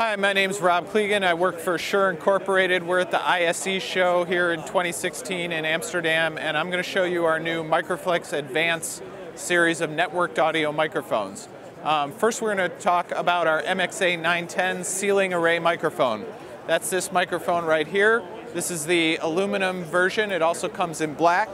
Hi, my name is Rob Klegan. I work for Shure Incorporated. We're at the ISE show here in 2016 in Amsterdam, and I'm going to show you our new Microflex Advance series of networked audio microphones. Um, first, we're going to talk about our MXA 910 ceiling array microphone. That's this microphone right here. This is the aluminum version. It also comes in black,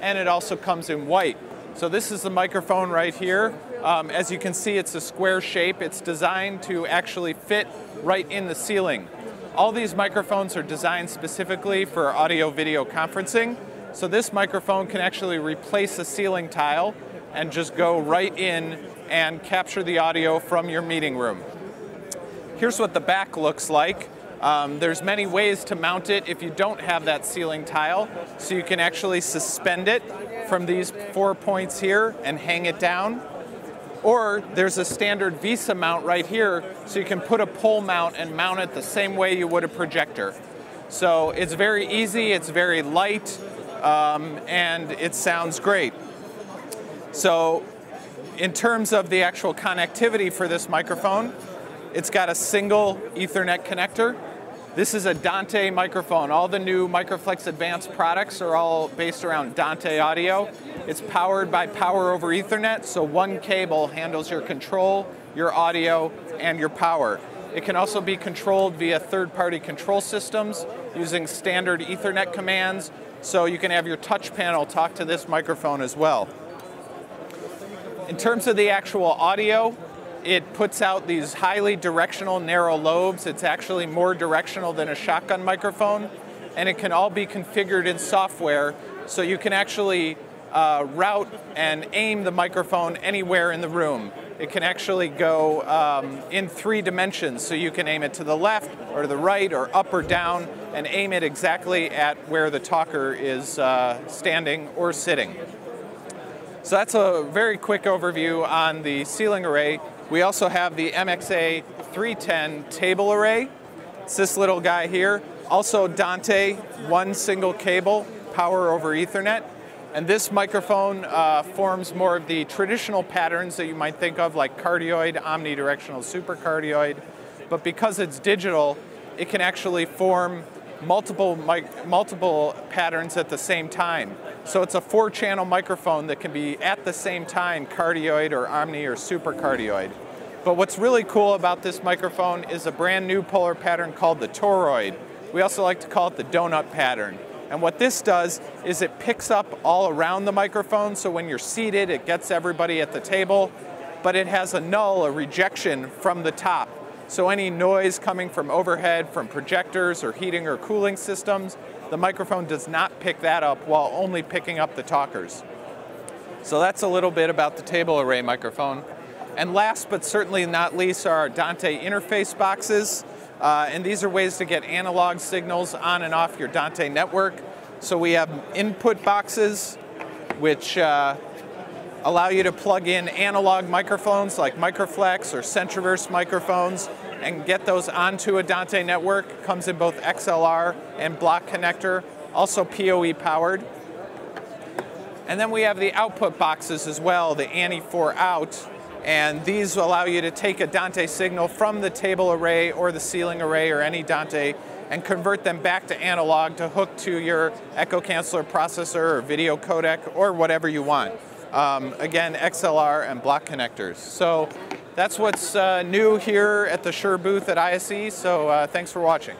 and it also comes in white. So this is the microphone right here. Um, as you can see, it's a square shape. It's designed to actually fit right in the ceiling. All these microphones are designed specifically for audio video conferencing. So this microphone can actually replace a ceiling tile and just go right in and capture the audio from your meeting room. Here's what the back looks like. Um, there's many ways to mount it if you don't have that ceiling tile. So you can actually suspend it from these four points here and hang it down. Or there's a standard VESA mount right here, so you can put a pole mount and mount it the same way you would a projector. So it's very easy, it's very light, um, and it sounds great. So in terms of the actual connectivity for this microphone, it's got a single Ethernet connector this is a Dante microphone. All the new Microflex Advanced products are all based around Dante audio. It's powered by power over ethernet, so one cable handles your control, your audio, and your power. It can also be controlled via third-party control systems using standard ethernet commands, so you can have your touch panel talk to this microphone as well. In terms of the actual audio, it puts out these highly directional narrow lobes. It's actually more directional than a shotgun microphone, and it can all be configured in software so you can actually uh, route and aim the microphone anywhere in the room. It can actually go um, in three dimensions, so you can aim it to the left or the right or up or down and aim it exactly at where the talker is uh, standing or sitting. So that's a very quick overview on the ceiling array. We also have the MXA 310 table array. It's this little guy here. Also Dante, one single cable, power over ethernet. And this microphone uh, forms more of the traditional patterns that you might think of like cardioid, omnidirectional supercardioid. But because it's digital, it can actually form multiple, multiple patterns at the same time. So it's a four channel microphone that can be at the same time cardioid or omni or supercardioid. But what's really cool about this microphone is a brand new polar pattern called the toroid. We also like to call it the donut pattern. And what this does is it picks up all around the microphone, so when you're seated, it gets everybody at the table, but it has a null, a rejection from the top. So any noise coming from overhead, from projectors or heating or cooling systems, the microphone does not pick that up while only picking up the talkers. So that's a little bit about the table array microphone. And last but certainly not least are our Dante interface boxes. Uh, and these are ways to get analog signals on and off your Dante network. So we have input boxes, which uh, allow you to plug in analog microphones like Microflex or Centraverse microphones and get those onto a Dante network. Comes in both XLR and block connector, also PoE powered. And then we have the output boxes as well, the ANI 4 out, and these allow you to take a Dante signal from the table array or the ceiling array or any Dante and convert them back to analog to hook to your echo canceller processor or video codec or whatever you want. Um, again, XLR and block connectors. So that's what's uh, new here at the Shure booth at ISE, so uh, thanks for watching.